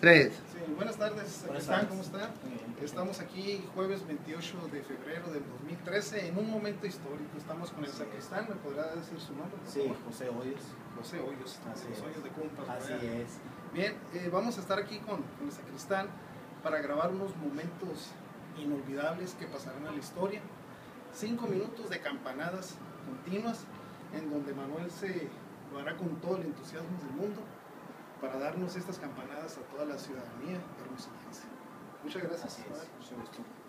Tres. Sí, buenas tardes, Buenas tardes. ¿cómo está? Muy bien. Estamos aquí jueves 28 de febrero del 2013 en un momento histórico. Estamos con el sacristán, ¿me podrá decir su nombre? Sí? José Hoyos. José Hoyos, Así los es. Hoyos de Cumpas. Así ¿verdad? es. Bien, eh, vamos a estar aquí con, con el sacristán para grabar unos momentos inolvidables que pasarán a la historia. Cinco minutos de campanadas continuas en donde Manuel se lo hará con todo el entusiasmo del mundo para darnos estas campanadas a toda la ciudadanía hermosillense. Muchas gracias. Así es.